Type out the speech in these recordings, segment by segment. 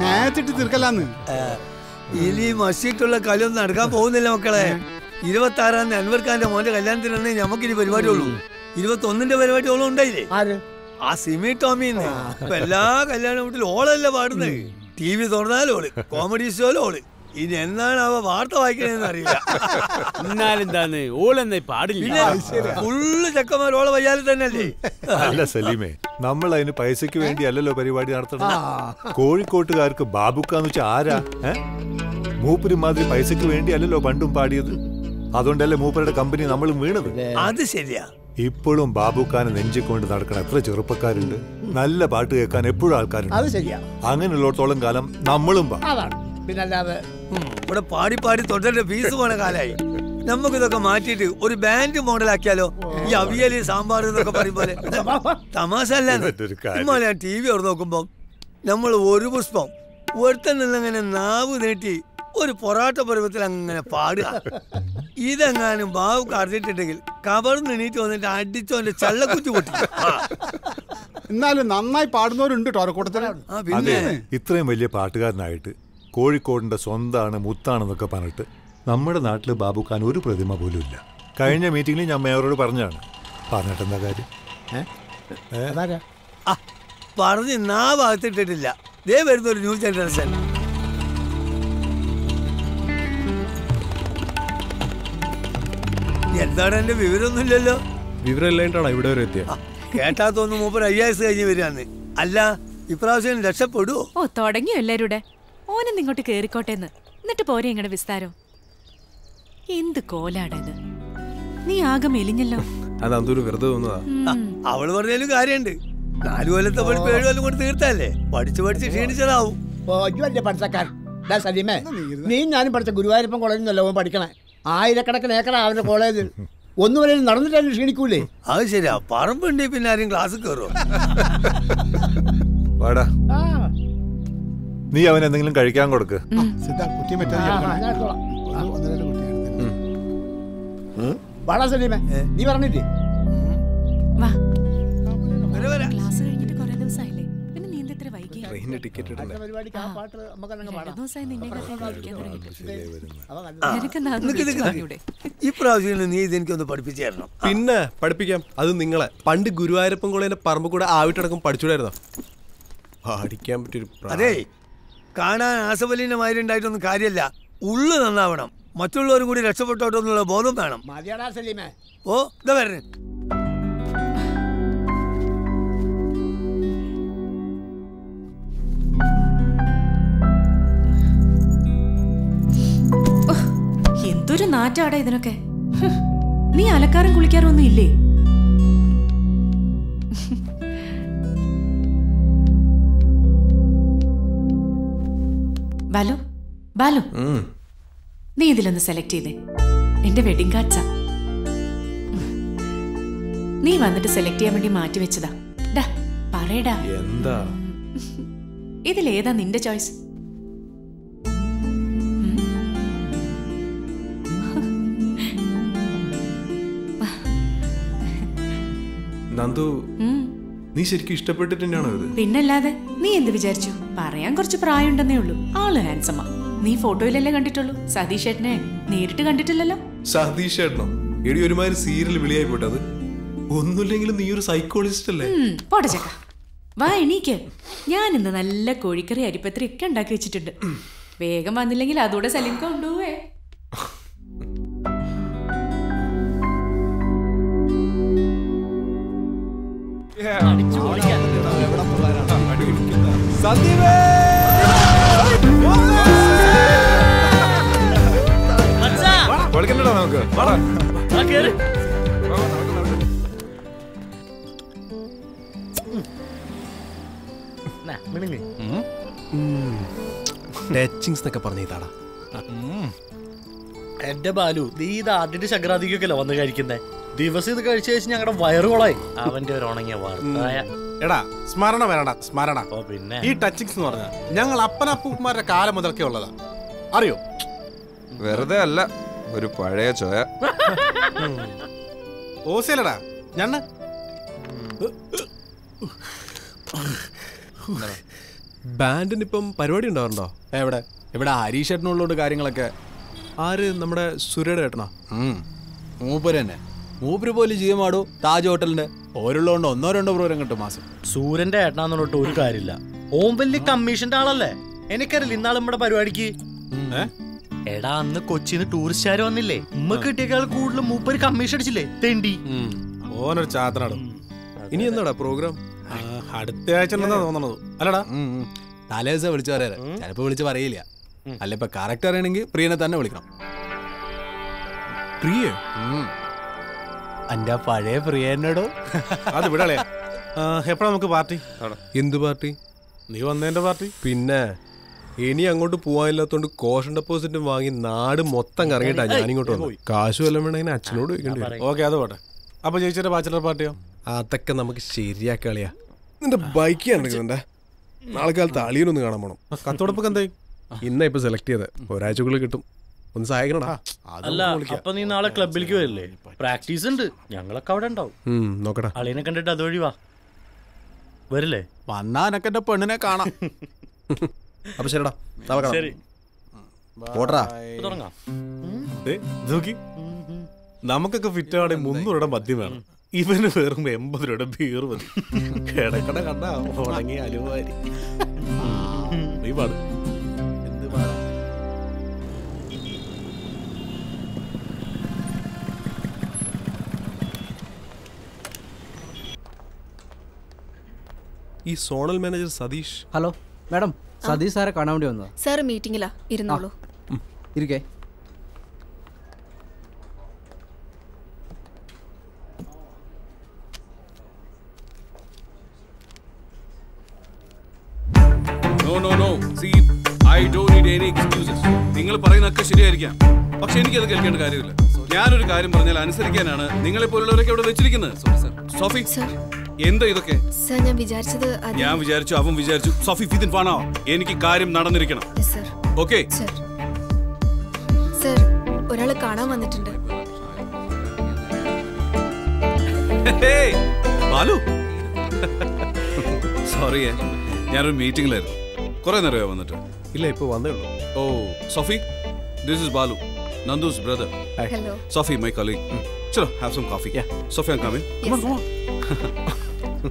മാച്ചിട്ട് തീർക്കല്ലാന്ന് ഇനി മസ്ജിദുള്ള കളിയൊന്നും നടക്കാൻ പോകുന്നില്ല മക്കളെ. ഇരുപത്തി ആറാം തീയതി അൻവർ ഖാന്റെ മോന്റെ കല്യാണത്തിനാണ് ഞമ്മക്കിനി പരിപാടി ഉള്ളൂ ഇരുപത്തി ഒന്നിന്റെ പരിപാടി ഓളം ഉണ്ടായില്ലേ ആ സിമി ടോമിന്ന്. എല്ലാ കല്യാണ വീട്ടിലും ഓളല്ല പാടുന്നത്. ടി വി തുറന്നാലും ഓൾ കോമഡി ഷോയിലും ഓൾ. ഇനി എന്നാണ് അവ വാർത്ത വായിക്കണേന്ന് അറിയില്ല. എന്നാലും താന്ന് ഓളെന്നെ പാടില്ല. ഫുള്ള് ചെക്കന്മാർ ഓളെ വയ്യാൽ തന്നെയല്ലേ? അല്ല സലീമേ നമ്മൾ അതിന് പൈസക്ക് വേണ്ടി അല്ലല്ലോ പരിപാടി നടത്തണം കോഴിക്കോട്ടുകാർക്ക് ബാബുക്കാന്ന് വെച്ചാൽ ആരാ? മൂപ്പര് മാതിരി പൈസക്ക് വേണ്ടി അല്ലല്ലോ പണ്ടും പാടിയത്. അതുകൊണ്ടല്ലേ മൂപ്പരുടെ കമ്പനി നമ്മൾ വീണത്? അത്. ശരിയാ. ഇപ്പോഴും ബാബുക്കാനെ നെഞ്ചിക്കൊണ്ട് നടക്കണ എത്ര ചെറുപ്പക്കാരുണ്ട്. നല്ല പാട്ട് കേൾക്കാൻ എപ്പോഴും ആൾക്കാരുണ്ട്. അത് ശരിയാ. അങ്ങനെയുള്ളിടത്തോളം കാലം നമ്മളും പാ. പിന്നല്ലാതെ ഇവിടെ പാടി പാടി തൊണ്ടന്റെ ഫീസ് പോണ കാലായി. നമുക്കിതൊക്കെ മാറ്റിട്ട് ഒരു ബാൻഡ് മോഡലാക്കിയാലോ? ഈ അവിയൽ സാമ്പാർ എന്നൊക്കെ പറയും പോലെ. തമാശ. അല്ല ഞാൻ ടി വി അവിടെ നോക്കുമ്പോ നമ്മൾ ഒരു പുഷ്പം ഒരുത്തൻ നിന്നങ്ങനെ നാവ് നീട്ടി ഒരു പൊറാട്ട പരുവത്തിൽ അങ്ങനെ പാടുക. ഇതെങ്ങാനും ബാബു കറിഞ്ഞിട്ടുണ്ടെങ്കിൽ കവർന്ന് എണീറ്റ് വന്നിട്ട് അടിച്ചോന്റെ ചള്ളക്കുറ്റി പൊട്ടി. എന്നാലും നന്നായി പാടുന്നവരുണ്ട് കേട്ടോ അതെ. ഇത്രയും വലിയ പാട്ടുകാരനായിട്ട് കോഴിക്കോടിന്റെ സ്വന്താണ് മുത്താണെന്നൊക്കെ പറഞ്ഞിട്ട് നമ്മുടെ നാട്ടിൽ ബാബുഖാൻ ഒരു പ്രതിമ പോലും ഇല്ല. കഴിഞ്ഞ മീറ്റിംഗിൽ ഞാൻ മേയറോട് പറഞ്ഞാണ് പറഞ്ഞിട്ട് എന്താ കാര്യം? പറഞ്ഞ് നാ ഭാഗത്തിട്ടിട്ടില്ല ദേ വരുന്ന ഒരു ന്യൂസ് ജനറേഷൻ എന്താണ് എന്റെ വിവരമൊന്നുമില്ലല്ലോ? വിവരമില്ലായിട്ടാണ് ഇവിടെ വരെ എത്തിയത് കേട്ടാത്തൊന്നും മൂപ്പർ അയ്യായിരം കഴിഞ്ഞ് വരികയാണ് അല്ല ഇപ്രാവശ്യം രക്ഷപ്പെടുവോ? ഓ തുടങ്ങിയോ എല്ലാരുടെ? ഓനും ഇങ്ങോട്ട് കേറിക്കോട്ടെന്ന്. എന്നിട്ട് പോരെ ഇങ്ങടെ വിസ്താരം. എന്ത് കോലാടത് നീ ആകെ മെലിഞ്ഞല്ലോ. അത് അതൊരു വെറുതെ തോന്നുന്നതാ ആ, അവൾ പറഞ്ഞാലും കാര്യണ്ട്. നാലു കൊല്ലത്തെ പഠിപ്പ് ഏഴു കൊല്ലം കൊണ്ട് തീർത്തല്ലേ പഠിച്ചു പഠിച്ച് ക്ഷീണിച്ചതാവും. പഠിച്ചക്കാരൻ സലീമേ നീ ഞാനും പഠിച്ച ഗുരുവായൂരപ്പൻ കോളേജിൽ നിന്നല്ലോ ഓൻ പഠിക്കണേ? ആയിരക്കണക്കിന് ഏക്കറാ അവന്റെ കോളേജിൽ ഒന്നും വരെ നടന്നിട്ടാലും ക്ഷീണിക്കൂലേ? അത് ശരിയാ. പറമ്പുണ്ടെങ്കിൽ പിന്നെ ആരും ക്ലാസ് കയറും വാടാ. ആ. നീ അവൻ എന്തെങ്കിലും കഴിക്കാൻ കൊടുക്ക്. നീ പറഞ്ഞില്ലേ? വാ. വരെ വരാം. ക്ലാസ് കഴിഞ്ഞിട്ട് കുറെ ദിവസമായില്ലേ? പിന്നെ നീ എന്താ ഇത്ര വൈകി ട്രെയിനിന് ടിക്കറ്റ്? ഇപ്രാവശ്യം നീ ഇതെനിക്കൊന്ന് പഠിപ്പിച്ചു തരണം പിന്നെ പഠിപ്പിക്കാം. അത് നിങ്ങളെ. പണ്ട് ഗുരുവായൂരപ്പൻ കോളേജിന്റെ പറമ്പ് കൂടെ ആവിട്ടടക്കം പഠിച്ചൂടായിരുന്നോ? പഠിക്കാൻ പറ്റിയൊരു. അതെ. കാണാൻ ആസവലിന്റെ മാതിരി ഉണ്ടായിട്ടൊന്നും കാര്യമല്ല ഉള്ളു നന്നാവണം. മറ്റുള്ളവർ കൂടി രക്ഷപ്പെട്ടോട്ടോ എന്നുള്ള ബോധം വേണം. ഓ ഇതാ വരണേ. എന്തൊരു നാറ്റാടാ ഇതിനൊക്കെ. നീ അലക്കാറും കുളിക്കാറും ഒന്നും ഇല്ലേ? ബാലു ബാലു. നീ ഇതിലൊന്ന് സെലക്ട് ചെയ്തേ. എന്റെ വെഡിങ് കാർഡ്സാ നീ വന്നിട്ട് സെലക്ട് ചെയ്യാൻ വേണ്ടി മാറ്റി വെച്ചതാ. ഡാ പറയടാ. എന്താ? ഇതിലേതാ നിന്റെ ചോയ്സ് നന്ദു. നീ ശരിക്കും ഇഷ്ടപ്പെട്ടിട്ട് തന്നെയാണോ ഇത്? പിന്നല്ലാതെ നീ എന്ത് വിചാരിച്ചു? പറയാൻ കുറച്ച് പ്രായമുണ്ടെന്നേ ഉള്ളൂ. ആൾ ഹാൻസമാ നീ ഫോട്ടോയിലല്ലേ കണ്ടിട്ടുള്ളൂ? സതീഷ് ഏട്ടനെ നേരിട്ട് കണ്ടിട്ടില്ലല്ലോ? സതീഷ് ഏട്ടനോ എടി ഒരുമാതിരി സീരിയൽ വിളിയായി പോട്ടത് ഒന്നുമില്ലെങ്കിലും നീ ഒരു സൈക്കോളജിസ്റ്റ് അല്ലേ? പോട്ടെ ചേട്ടാ. വാ എണീക്ക്. ഞാൻ ഇന്ന് നല്ല കോഴിക്കറി അരിപ്പത്രി ഒക്കെ ഉണ്ടാക്കി വെച്ചിട്ടുണ്ട്. വേഗം വന്നില്ലെങ്കിൽ അതോടെ സലീം കൊണ്ടുപോവേ. നമുക്ക്. ടച്ചിങ്സ് ഇതാടാ എന്റെ ബാലു നീ ഇത് ആദ്യത്തെ സംക്രാന്തിക്കൊക്കെയല്ലേ വന്ന് കഴിക്കുന്നേ ദിവസം ഇത് കഴിച്ചു കഴിച്ച് ഞങ്ങളുടെ വയറുകളായി അവന്റെ ഒരു ഉണങ്ങിയ വാർത്തായ. എടാ സ്മരണ വേണടാ സ്മരണ. ഓ പിന്നെ? ഈ ടച്ചിങ്സ് എന്ന് പറഞ്ഞാൽ ഞങ്ങൾ അപ്പനപ്പൂപ്പന്മാരുടെ കാലം മുതൽക്കേ ഉള്ളതാ. അറിയോ? വെറുതെ അല്ല ഒരു പഴയ ചോയ. ഓസിലടാ ഞണ്ണ്. ബാൻഡിന് ഇപ്പം പരിപാടി ഉണ്ടാവാറുണ്ടോ? എവിടെ? ഇവിടെ ഹരീഷ് ഏട്ടനുള്ളോണ്ട് കാര്യങ്ങളൊക്കെ. ആര് നമ്മുടെ സുരയുടെ ഏട്ടനാ മൂപ്പര് തന്നെ. മൂപ്പര് പോലും ചെയ്യുമാടോ? താജ് ഹോട്ടലിന്റെ ഓരുള്ളതുകൊണ്ട് ഒന്നോ രണ്ടോ പ്രോഗ്രാം കിട്ടും മാസം. സൂര്യന്റെ ഏട്ടനാന്നുള്ളട്ട് ഒരു കാര്യമില്ല. ഓം വലിയ കമ്മീഷന്റെ ആളല്ലേ? എനിക്കറിയില്ല ഇന്നാൾ നമ്മുടെ പരിപാടിക്ക്. എടാ അന്ന് കൊച്ചിന്ന് ടൂറിസ്റ്റുകാർ വന്നില്ലേ? ഉമ്മ കിട്ടിയേക്കാൾ കൂടുതൽ മൂപ്പര് കമ്മീഷൻ അടിച്ചില്ലേ? തെണ്ടി. ഓനൊരു ചാത്തനാടും? ഇനി എന്താടാ പ്രോഗ്രാം അടുത്ത ആഴ്ച തോന്നണത്? അല്ലടാ. തലേ ദിവസം വിളിച്ചു പറയാറ്. ചിലപ്പോ വിളിച്ച് പറയില്ല. അല്ല ഇപ്പൊ കറക്റ്റ് അറിയണമെങ്കിൽ പ്രിയനെ തന്നെ വിളിക്കണം. പ്രിയ? എന്റെ പഴയ പ്രിയനോടോ? അത് വിടളേ. എപ്പോഴാ നമുക്ക് പാർട്ടി? എന്ത് പാർട്ടി? നീ വന്നതിന്റെ പാർട്ടി? പിന്നെ ഇനി അങ്ങോട്ട് പോവാനില്ലാത്തോണ്ട് കോഷൻ ഡെപ്പോസിറ്റ് വാങ്ങി നാട് മൊത്തം കറങ്ങിയിട്ടാ ഞാനിങ്ങോട്ട് വന്നു കാശ് വല്ലതും വേണമെങ്കിൽ അച്ഛനോട് ചോദിക്കേണ്ടി വരും. ഓക്കെ അത് പോട്ടെ. അപ്പൊ ചേച്ചിയുടെ ബാച്ചിലർ പാർട്ടിയോ അതൊക്കെ നമുക്ക് ശരിയാക്കളിയാ നിന്റെ ബൈക്ക് കണ്ടിരിക്കുന്നുണ്ടേ നാളെ കാലത്ത് അളിയനൊന്ന് കാണാൻ പോണം. കത്തോടൊപ്പം എന്തായി? ഇന്നാ ഇപ്പൊ സെലക്ട് ചെയ്തത് ഒരാഴ്ചക്കുള്ളിൽ കിട്ടും. ഒന്ന് സഹായിക്കണടാ. അല്ല അപ്പൊ നീ നാളെ ക്ലബിലേക്ക് വരില്ലേ? പ്രാക്ടീസ് ഉണ്ട്. ഞങ്ങളൊക്കെ അവിടെ ഉണ്ടാവും. നോക്കടാ. അളിയനെ കണ്ടിട്ട് അതുവഴി വാ. വരില്ലേ? വന്നാ എനക്ക് എന്റെ പെണ്ണിനെ കാണാം. അപ്പൊ ശരിടാ. ശരി. തുടങ്ങാം. നമുക്കൊക്കെ ഫിറ്റ് ആണെങ്കിൽ മുന്നൂറ് രൂപ മദ്യം വേണം. ഇവന് വെറും എൺപത് രൂപയുടെ ബീർ മതി. കിടക്കട കണ്ട ഉണങ്ങി അലുവാരി. നീ പാട്. ഈ zonal manager Satheesh. Hello madam Satheesh സാറെ കാണാൻ വേണ്ടി വന്നതാ. സാർ മീറ്റിംഗിലാ ഇരുന്നോളൂ. ഇരിക്കേ. No no no see I don't need any excuses നിങ്ങൾ പറയുന്നതൊക്കെ ശരിയായിരിക്കാം. പക്ഷെ എനിക്കത് കേൾക്കേണ്ട കാര്യമില്ല. ഞാനൊരു കാര്യം പറഞ്ഞാൽ അനുസരിക്കാനാണ് നിങ്ങളെ പോലുള്ളവരൊക്കെ ഇവിടെ വെച്ചിരിക്കുന്നത്. സോഫി എന്താ ഇതൊക്കെ? സാർ ഞാൻ വിചാരിച്ചത് ഞാൻ വിചാരിച്ചു അവൻ വിചാരിച്ചു സഫി ഫിദിൻ പാണോ എനിക്ക് കാര്യം നടന്നിരിക്കണം. ഓക്കെ സർ സർ ഒരാൾ കാണാൻ വന്നിട്ടുണ്ട്. ബാലു. സോറി ഞാനൊരു മീറ്റിംഗിലായിരുന്നു കുറെ നേരമായി വന്നിട്ട്. ഇല്ല ഇപ്പൊ വന്നേ ഉള്ളൂ. ഓ Sophie this is Balu Nandu's brother hello Sophie my colleague Chalo have some coffee Sophie I coming Yes, sir.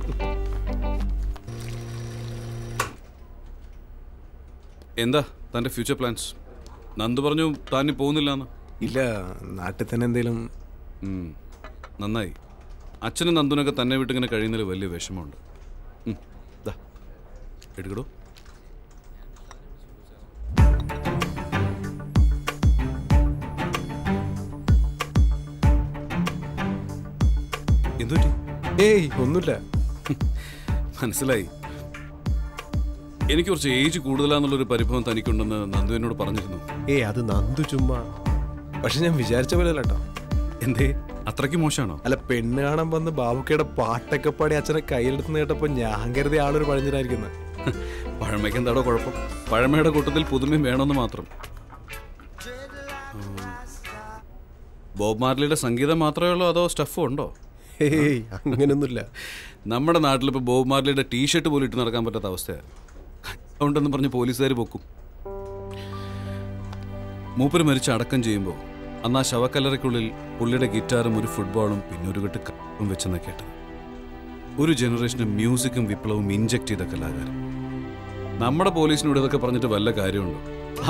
എന്താ തന്റെ ഫ്യൂച്ചർ പ്ലാൻസ് നന്ദു പറഞ്ഞു താൻ പോകുന്നില്ല ഇല്ല നാട്ടിൽ തന്നെ എന്തേലും നന്നായി. അച്ഛനും നന്ദുനൊക്കെ തന്നെ വീട്ടിങ്ങനെ കഴിയുന്നതിൽ വലിയ വിഷമമുണ്ട്. എടുക്കടോ. എന്തുപറ്റി? ഏയ് ഒന്നുമില്ല. മനസ്സിലായി. എനിക്ക് കുറച്ച് ഏജ് കൂടുതലാന്നുള്ളൊരു പരിഭവം തനിക്കുണ്ടെന്ന് നന്ദു എന്നോട് പറഞ്ഞിരുന്നു. ഏ അത് നന്ദു ചുമ്മാ. പക്ഷെ ഞാൻ വിചാരിച്ച പോലെ അല്ലട്ടോ എന്തേ? അത്രയ്ക്ക് മോശമാണോ? അല്ല പെണ്ണ് കാണാൻ വന്ന് ബാബുക്കയുടെ പാട്ടൊക്കെ പാടി അച്ഛനെ കയ്യിലെടുത്ത് കേട്ടപ്പോ ഞാൻ കരുതിയ ആളൊരു പഴഞ്ഞിരായിരിക്കുന്നത് പഴമയ്ക്ക് എന്താടോ കുഴപ്പം? പഴമയുടെ കൂട്ടത്തിൽ പുതുമയും വേണമെന്ന് മാത്രം. ബോബ് മാർലിയുടെ സംഗീതം മാത്രമേ ഉള്ളൂ അതോ സ്റ്റഫും ഉണ്ടോ? ഏയ് അങ്ങനെയൊന്നുമില്ല നമ്മുടെ നാട്ടിലിപ്പോൾ ബോബ് മാർലിയുടെ ടീഷർട്ട് പോലും ഇട്ട് നടക്കാൻ പറ്റാത്ത അവസ്ഥയാണ് അതുകൊണ്ടെന്ന് പറഞ്ഞ് പോലീസുകാർ പൊക്കും. മൂപ്പര് മരിച്ച് അടക്കം ചെയ്യുമ്പോൾ അന്ന് ആ ശവക്കല്ലറയ്ക്കുള്ളിൽ പുള്ളിയുടെ ഗിറ്റാറും ഒരു ഫുട്ബോളും പിന്നെ ഒരു കെട്ട് കപ്പും വെച്ചെന്ന കേട്ടത്. ഒരു ജനറേഷന് മ്യൂസിക്കും വിപ്ലവും ഇഞ്ചക്ട് ചെയ്ത കലാകാരൻ. നമ്മുടെ പോലീസിനോട് ഇതൊക്കെ പറഞ്ഞിട്ട് വല്ല കാര്യമുണ്ടോ?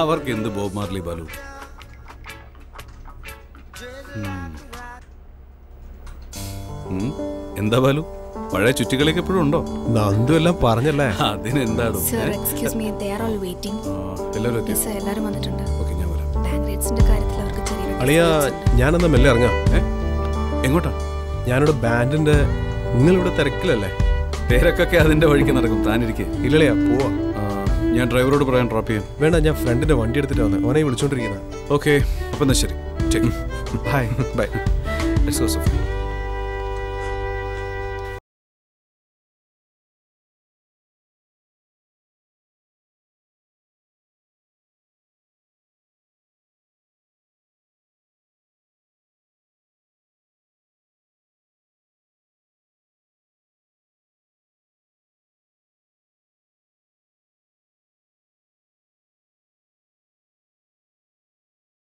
അവർക്ക് എന്ത് ബോബ് മാർലി ബാലു. എന്താ ബാലു? പഴയ ചുറ്റിക്കളിയൊക്കെ എപ്പോഴും ഉണ്ടോ? നന്ദു എല്ലാം പറഞ്ഞല്ലേ? അതിനെന്താടോ? Sir excuse me they are all waiting എല്ലാവരും എത്തി സർ എല്ലാവരും വന്നിട്ടുണ്ട്. ഓക്കെ ഞാൻ വരാം. ബാങ്ക് റേറ്റ്സിന്റെ കാര്യത്തിൽ അവർക്ക് അളിയ ഞാനെന്നാ മെല്ലെ ഇറങ്ങാം? എങ്ങോട്ടാ? ഞാനിവിടെ ബാൻഡിന്റെ നിങ്ങളിവിടെ തിരക്കിലല്ലേ? തിരക്കൊക്കെ അതിന്റെ വഴിക്ക് നടക്കും. താനിരിക്കെ. ഇല്ലളിയാ പോവാ. ഞാൻ ഡ്രൈവറോട് പറയാൻ ഡ്രോപ്പ് ചെയ്യാം. വേണ്ട ഞാൻ ഫ്രണ്ടിന്റെ വണ്ടി എടുത്തിട്ട് വന്നെ. അവനെ വിളിച്ചോണ്ടിരിക്കുന്നത് ഓക്കെ അപ്പം എന്നാ ശരി. Bye bye.